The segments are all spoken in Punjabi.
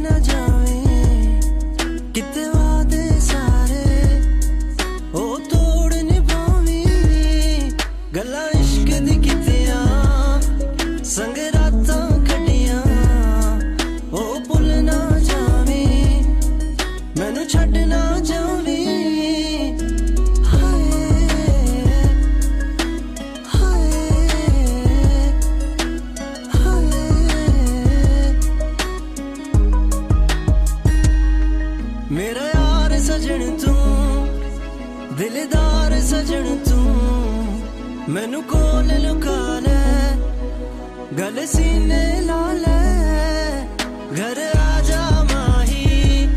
ਨਾ ਜਾਵੇਂ। ਕਿਤੇ ਵਾਦੇ ਸਾਰੇ ਉਹ ਤੋੜ ਨਿਭਾਵੀਂ। ਗੱਲਾਂ ਇਸ਼ਕ ਦੀ ਕੀਤੀਆਂ ਸੰਗ ਮੇਰਾ ਯਾਰ ਸਜਣ ਤੂੰ, ਦਿਲਦਾਰ ਸਜਣ ਤੂੰ, ਮੈਨੂੰ ਕੋਲ ਲੁਕਾ ਲੈ, ਗਲ ਸੀਨੇ ਲਾ ਲੈ, ਘਰ ਆ ਜਾ ਮਾਹੀ,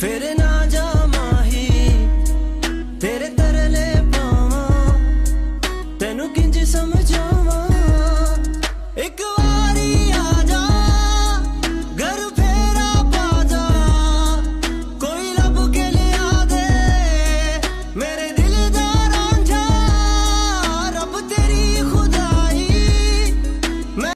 ਫਿਰ ਨਾ ਜਾ ਮਾਹੀ, ਤੇਰੇ ਤਰਲੇ ਪਾਵਾਂ, ਤੈਨੂੰ ਕਿੰਜ ਸਮਝਾਂ?